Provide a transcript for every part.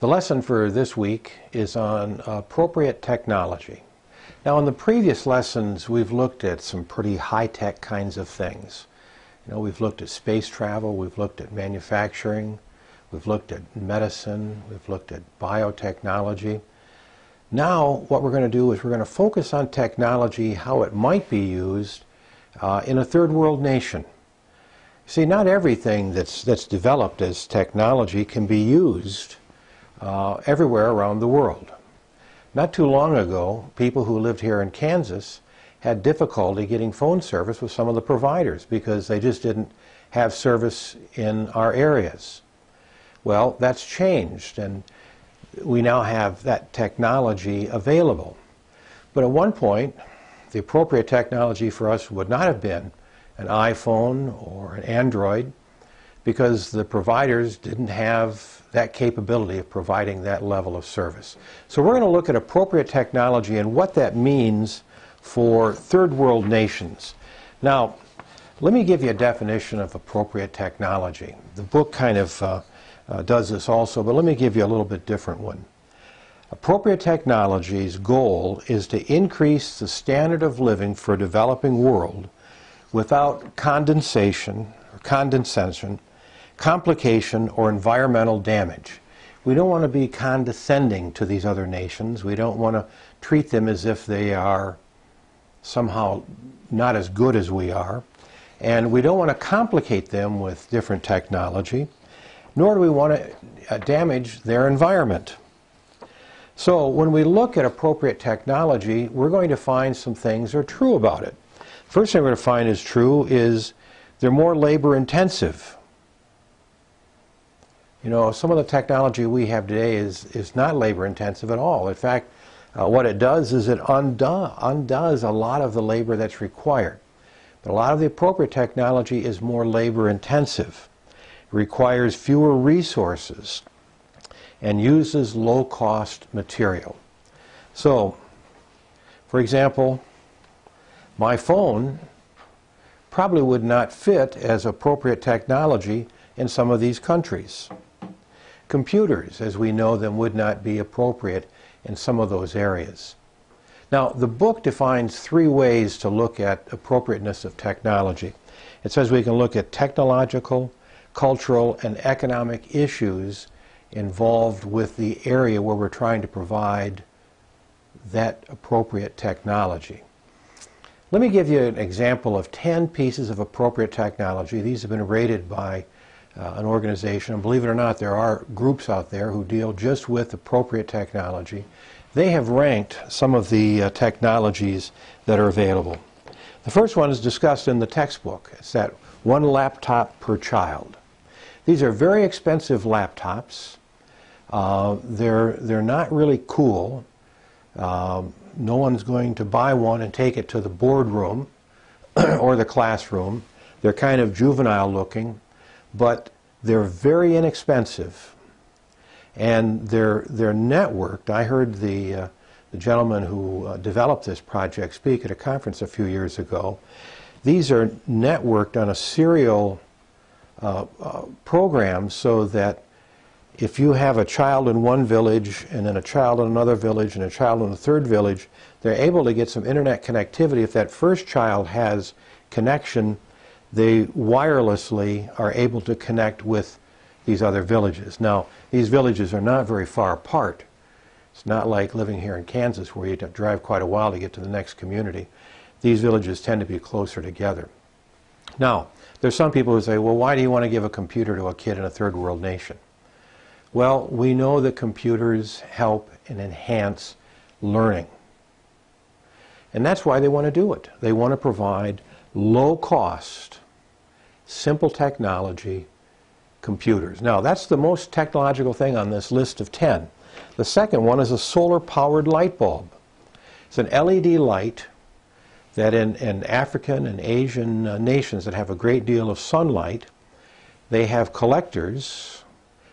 The lesson for this week is on appropriate technology. Now in the previous lessons we've looked at some pretty high-tech kinds of things. You know, we've looked at space travel, we've looked at manufacturing, we've looked at medicine, we've looked at biotechnology. Now what we're going to do is we're going to focus on technology, how it might be used uh, in a third world nation. See, not everything that's, that's developed as technology can be used uh, everywhere around the world. Not too long ago, people who lived here in Kansas had difficulty getting phone service with some of the providers because they just didn't have service in our areas. Well, that's changed and we now have that technology available. But at one point, the appropriate technology for us would not have been an iPhone or an Android because the providers didn't have that capability of providing that level of service. So we're going to look at appropriate technology and what that means for third world nations. Now, let me give you a definition of appropriate technology. The book kind of uh, uh, does this also, but let me give you a little bit different one. Appropriate technology's goal is to increase the standard of living for a developing world without condensation or condescension complication, or environmental damage. We don't want to be condescending to these other nations. We don't want to treat them as if they are somehow not as good as we are. And we don't want to complicate them with different technology, nor do we want to uh, damage their environment. So when we look at appropriate technology, we're going to find some things are true about it. First thing we're going to find is true is they're more labor intensive. You know, some of the technology we have today is, is not labor intensive at all. In fact, uh, what it does is it undo, undoes a lot of the labor that's required. But a lot of the appropriate technology is more labor intensive. Requires fewer resources and uses low cost material. So, for example, my phone probably would not fit as appropriate technology in some of these countries. Computers, as we know them, would not be appropriate in some of those areas. Now, the book defines three ways to look at appropriateness of technology. It says we can look at technological, cultural, and economic issues involved with the area where we're trying to provide that appropriate technology. Let me give you an example of 10 pieces of appropriate technology. These have been rated by uh, an organization, and believe it or not, there are groups out there who deal just with appropriate technology. They have ranked some of the uh, technologies that are available. The first one is discussed in the textbook. It's that one laptop per child. These are very expensive laptops. Uh, they're, they're not really cool. Um, no one's going to buy one and take it to the boardroom or the classroom. They're kind of juvenile looking but they're very inexpensive and they're, they're networked. I heard the, uh, the gentleman who uh, developed this project speak at a conference a few years ago. These are networked on a serial uh, uh program so that if you have a child in one village and then a child in another village and a child in a third village, they're able to get some internet connectivity if that first child has connection they wirelessly are able to connect with these other villages. Now, these villages are not very far apart. It's not like living here in Kansas where you have to drive quite a while to get to the next community. These villages tend to be closer together. Now, there's some people who say, well, why do you want to give a computer to a kid in a third world nation? Well, we know that computers help and enhance learning. And that's why they want to do it. They want to provide low cost, simple technology computers. Now, that's the most technological thing on this list of 10. The second one is a solar powered light bulb. It's an LED light that in, in African and Asian uh, nations that have a great deal of sunlight, they have collectors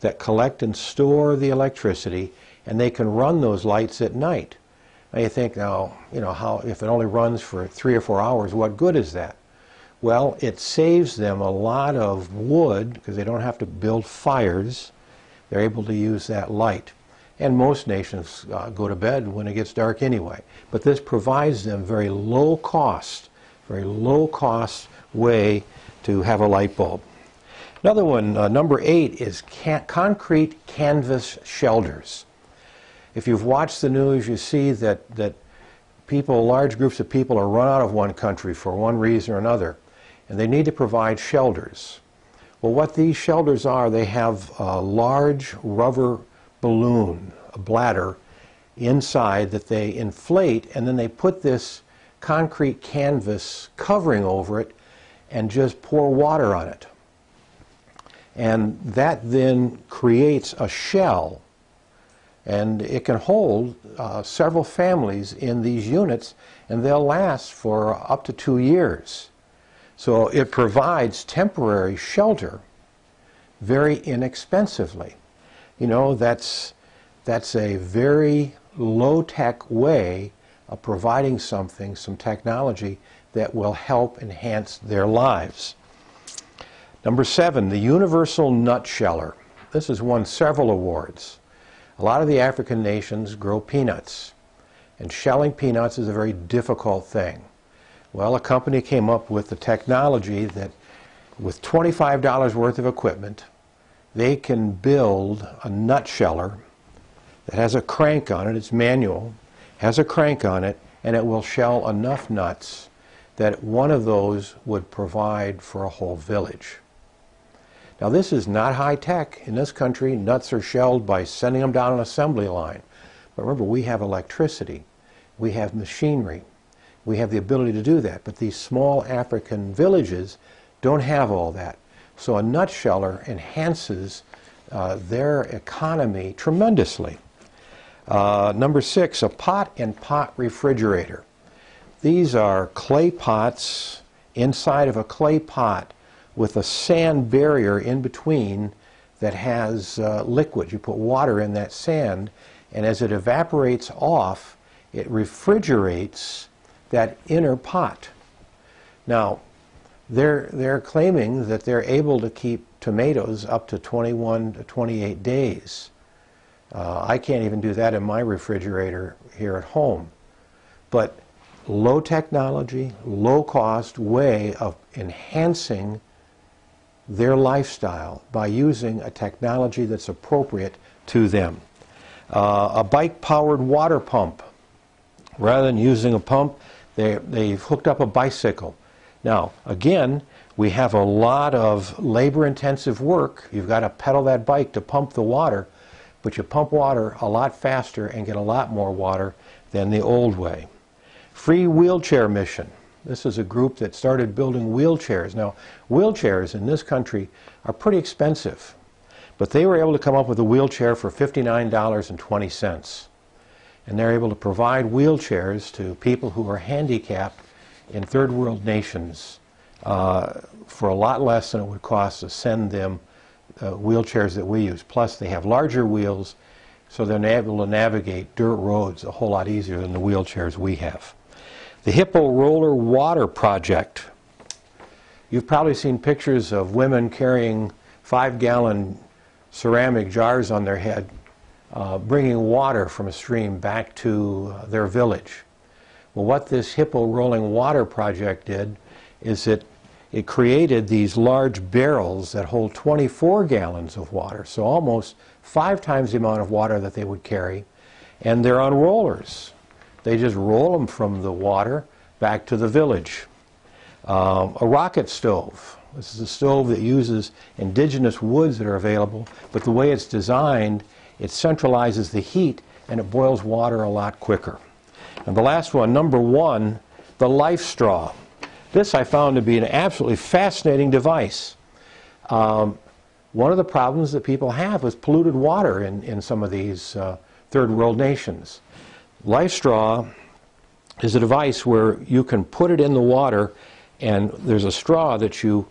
that collect and store the electricity, and they can run those lights at night. Now you think, now, you know, how if it only runs for three or four hours, what good is that? Well, it saves them a lot of wood because they don't have to build fires. They're able to use that light. And most nations uh, go to bed when it gets dark anyway. But this provides them very low cost, very low cost way to have a light bulb. Another one, uh, number eight, is can concrete canvas shelters. If you've watched the news, you see that, that people, large groups of people are run out of one country for one reason or another, and they need to provide shelters. Well, what these shelters are, they have a large rubber balloon, a bladder, inside that they inflate, and then they put this concrete canvas covering over it and just pour water on it. And that then creates a shell, and it can hold uh, several families in these units, and they'll last for up to two years. So it provides temporary shelter very inexpensively. You know, that's, that's a very low-tech way of providing something, some technology that will help enhance their lives. Number seven, the Universal Nutsheller. This has won several awards. A lot of the African nations grow peanuts, and shelling peanuts is a very difficult thing. Well, a company came up with the technology that with $25 worth of equipment, they can build a nut sheller that has a crank on it, it's manual, has a crank on it, and it will shell enough nuts that one of those would provide for a whole village. Now this is not high tech. In this country, nuts are shelled by sending them down an assembly line. But remember, we have electricity. We have machinery. We have the ability to do that. But these small African villages don't have all that. So a nut sheller enhances uh, their economy tremendously. Uh, number six, a pot and pot refrigerator. These are clay pots inside of a clay pot with a sand barrier in between that has uh, liquid. You put water in that sand, and as it evaporates off, it refrigerates that inner pot. Now, they're, they're claiming that they're able to keep tomatoes up to 21 to 28 days. Uh, I can't even do that in my refrigerator here at home. But low technology, low cost way of enhancing their lifestyle by using a technology that's appropriate to them. Uh, a bike powered water pump. Rather than using a pump, they, they've hooked up a bicycle. Now, again, we have a lot of labor intensive work. You've got to pedal that bike to pump the water, but you pump water a lot faster and get a lot more water than the old way. Free Wheelchair Mission. This is a group that started building wheelchairs. Now, wheelchairs in this country are pretty expensive, but they were able to come up with a wheelchair for $59.20 and they're able to provide wheelchairs to people who are handicapped in third world nations uh, for a lot less than it would cost to send them uh, wheelchairs that we use. Plus, they have larger wheels, so they're able to navigate dirt roads a whole lot easier than the wheelchairs we have. The Hippo Roller Water Project. You've probably seen pictures of women carrying five gallon ceramic jars on their head uh, bringing water from a stream back to their village. Well, what this Hippo Rolling Water Project did is it, it created these large barrels that hold 24 gallons of water, so almost five times the amount of water that they would carry, and they're on rollers. They just roll them from the water back to the village. Um, a rocket stove. This is a stove that uses indigenous woods that are available, but the way it's designed it centralizes the heat and it boils water a lot quicker. And the last one, number one, the life straw. This I found to be an absolutely fascinating device. Um, one of the problems that people have is polluted water in, in some of these uh, third world nations. Life straw is a device where you can put it in the water and there's a straw that you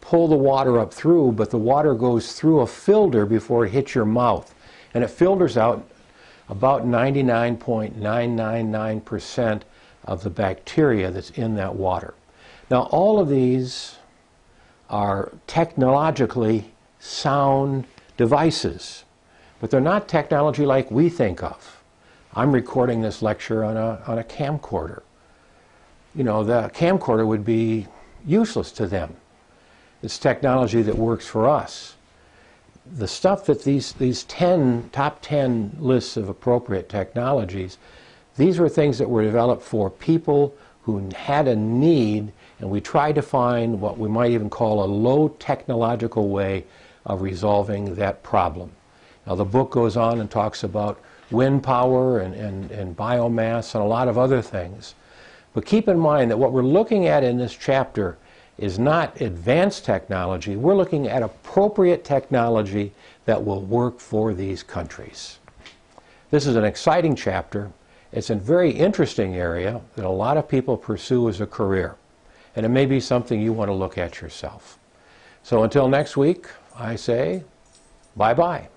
pull the water up through, but the water goes through a filter before it hits your mouth. And it filters out about 99.999% of the bacteria that's in that water. Now, all of these are technologically sound devices, but they're not technology like we think of. I'm recording this lecture on a, on a camcorder. You know, the camcorder would be useless to them. It's technology that works for us. The stuff that these, these 10, top 10 lists of appropriate technologies, these were things that were developed for people who had a need, and we tried to find what we might even call a low technological way of resolving that problem. Now, the book goes on and talks about wind power and, and, and biomass and a lot of other things. But keep in mind that what we're looking at in this chapter is not advanced technology. We're looking at appropriate technology that will work for these countries. This is an exciting chapter. It's a very interesting area that a lot of people pursue as a career. And it may be something you want to look at yourself. So until next week, I say bye bye.